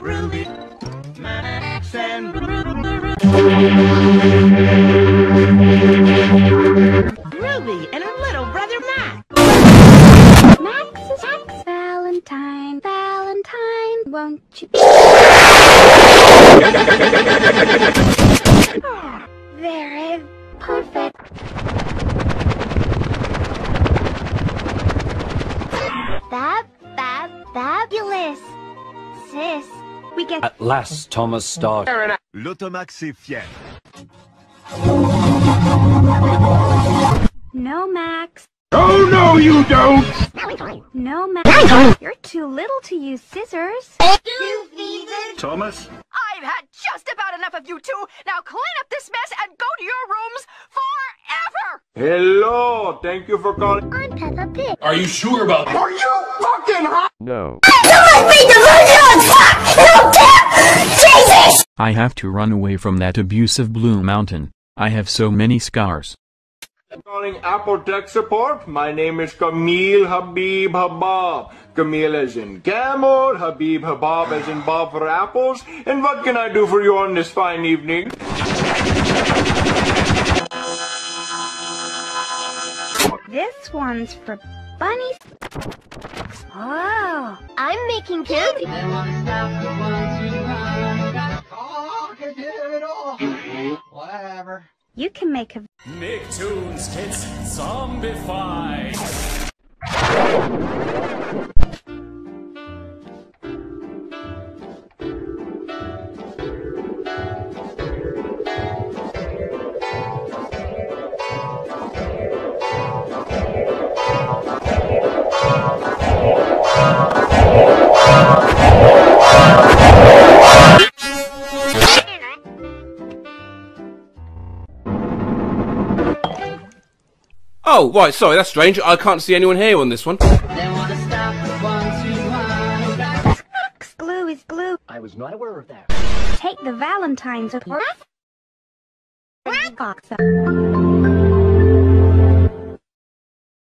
Ruby. Max and Ruby. Ruby and her little brother Max. Max is Max Valentine, Valentine, won't you be? Very perfect. Fab, fab, fabulous. Sis, we get At last, Thomas started. L'Automax est fier. No Max. Oh no, you don't! No Max. You're too little to use scissors. Thomas? I've had just about enough of you two. Now clean up this mess and go to your rooms forever. Hello, thank you for calling. I'm Peppa Pig. Are you sure about that? Are you fucking hot? No. I have to run away from that abusive Blue Mountain. I have so many scars. Calling Apple Tech Support. My name is Camille Habib Habab. Camille as in camel, Habib Habab as in Bob for apples. And what can I do for you on this fine evening? This one's for bunnies. Oh, I'm making candy. You can make a Nicktoons Kids Zombify. Oh, right, sorry, that's strange. I can't see anyone here on this one. Max glue is glue. I was not aware of that. Take the Valentine's apart. Box.